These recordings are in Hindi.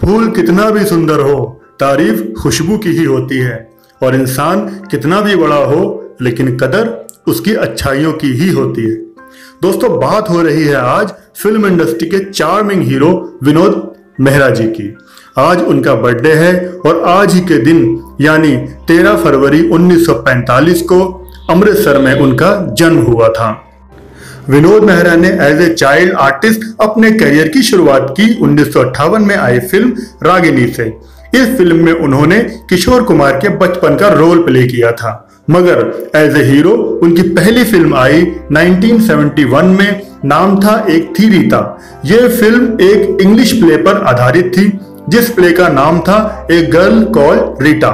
फूल कितना भी सुंदर हो, तारीफ़ खुशबू की ही होती है। और इंसान कितना भी बड़ा हो, लेकिन कदर उसकी अच्छाइयों की ही होती है। दोस्तों, बात हो रही है आज फ़िल्म इंडस्ट्री के चार्मिंग हीरो विनोद मेहरा जी की। आज उनका बर्थडे है और आज ही के दिन, यानी 13 फरवरी 1945 को अमृतसर में उनका जन्म हुआ था। विनोद मेहरा ने एज ए चाइल्ड आर्टिस्ट अपने करियर की शुरुआत की उन्नीस में आई फ़िल्म रागिनी से। इस फ़िल्म में उन्होंने किशोर कुमार के बचपन का रोल प्ले किया था। मगर एज ए हीरो उनकी पहली फ़िल्म आई 1971 में, नाम था एक थी रीता यह फ़िल्म एक इंग्लिश प्ले पर आधारित थी, जिस प्ले का नाम था ए गर्ल कॉल रीटा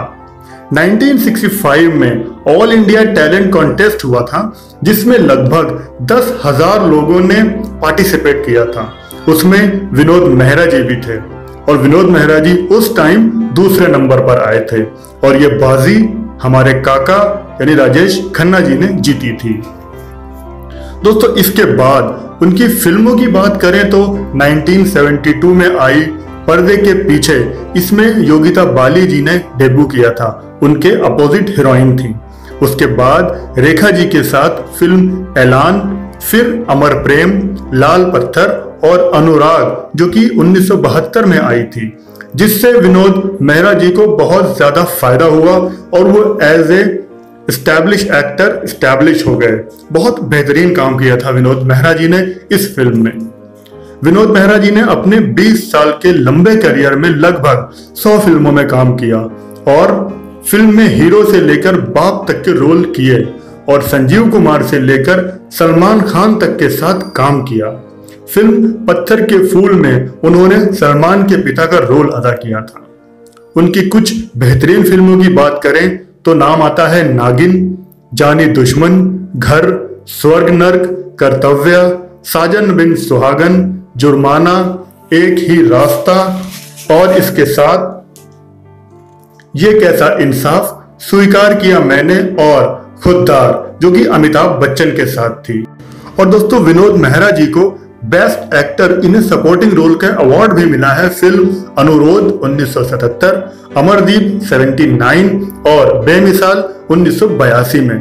1965 में ऑल इंडिया टैलेंट कॉन्टेस्ट हुआ था, जिसमें लगभग दस हज़ार लोगों ने पार्टिसिपेट किया था। उसमें विनोद मेहरा जी भी थे और विनोद मेहरा जी उस टाइम दूसरे नंबर पर आए थे और ये बाजी हमारे काका यानी राजेश खन्ना जी ने जीती थी। दोस्तों, इसके बाद उनकी फ़िल्मों की बात करें तो 1972 में आई पर्दे के पीछे इसमें योगिता बाली जी ने डेब्यू किया था। उनके अपोजिट हीरोइन थी। उसके बाद रेखा जी के साथ फ़िल्म ऐलान, फिर अमर प्रेम, लाल पत्थर और अनुराग, जो कि 1972 में आई थी, जिससे विनोद मेहरा जी को बहुत ज़्यादा फ़ायदा हुआ और वो as a establish actor establish हो गए। बहुत बेहतरीन काम किया था विनोद मेहरा जी ने इस फ़िल्म में। विनोद मेहरा जी ने अपने 20 साल के लंबे करियर में लगभग 100 फ़िल्मों में काम किया और फ़िल्म में हीरो से लेकर बाप तक के रोल किए और संजीव कुमार से लेकर सलमान खान तक के साथ काम किया। फ़िल्म पत्थर के फूल में उन्होंने सलमान के पिता का रोल अदा किया था। उनकी कुछ बेहतरीन फ़िल्मों की बात करें तो नाम आता है नागिन, जानी दुश्मन, घर स्वर्ग नर्क कर्तव्य, साजन बिन सुहागन जुर्माना एक ही रास्ता और इसके साथ ये कैसा इंसाफ स्वीकार किया मैंने और खुददार जो कि अमिताभ बच्चन के साथ थी। और दोस्तों विनोद मेहरा जी को best actor in supporting role का अवार्ड भी मिला है फ़िल्म अनुरोध 1977, अमरदीप 79 और बेमिसाल 1982 में।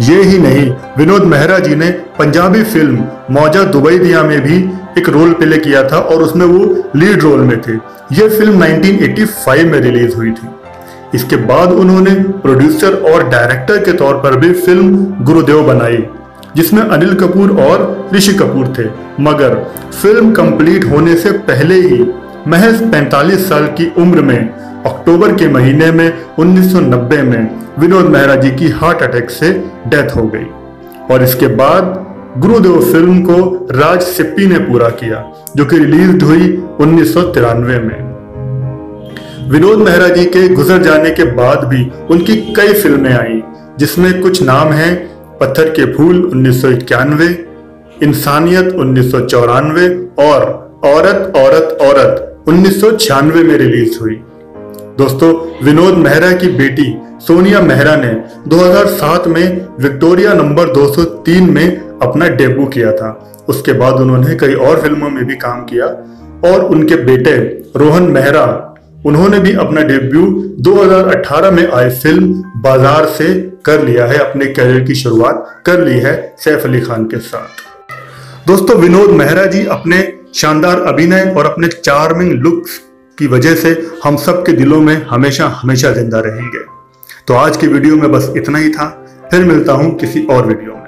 ये ही नहीं विनोद मेहरा जी ने पंजाबी फ़िल्म मौजा दुबई दिया में भी एक रोल प्ले किया था और उसमें वो लीड रोल में थे। ये फ़िल्म 1985 में रिलीज़ हुई थी। इसके बाद उन्होंने प्रोड्यूसर और डायरेक्टर के तौर पर भी फ़िल्म गुरुदेव बनाई, जिसमें अनिल कपूर और ऋषि कपूर थे। मगर फ़िल्म कंप्लीट होने से पहले ही महज 45 साल की उम्र में, अक्टूबर के महीने में 1990 में विनोद मेहरा जी की हार्ट अटैक से डेथ हो गई। और इसके बाद गुरुदेव फ़िल्म को राज सिप्पी ने पूरा किया, जो कि रिलीज़ हुई उन्नीस में। विनोद मेहरा जी के गुजर जाने के बाद भी उनकी कई फ़िल्में आई, जिसमें कुछ नाम हैं, पत्थर के फूल उन्नीस सौ इक्यानवे, इंसानियत उन्नीस और औरत औरत औरत उन्नीस सौ छियानवे में रिलीज़ हुई। दोस्तों, विनोद मेहरा की बेटी सोनिया मेहरा ने 2007 में विक्टोरिया नंबर 203 में अपना डेब्यू किया था। उसके बाद उन्होंने कई और फ़िल्मों में भी काम किया और उनके बेटे रोहन मेहरा, उन्होंने भी अपना डेब्यू 2018 में आई फ़िल्म बाज़ार से कर लिया है, अपने करियर की शुरुआत कर ली है सैफ अली खान के साथ। दोस्तों, विनोद मेहरा जी अपने शानदार अभिनय और अपने चार्मिंग लुक्स की वजह से हम सब के दिलों में हमेशा हमेशा ज़िंदा रहेंगे। तो आज की वीडियो में बस इतना ही था। फिर मिलता हूँ किसी और वीडियो में।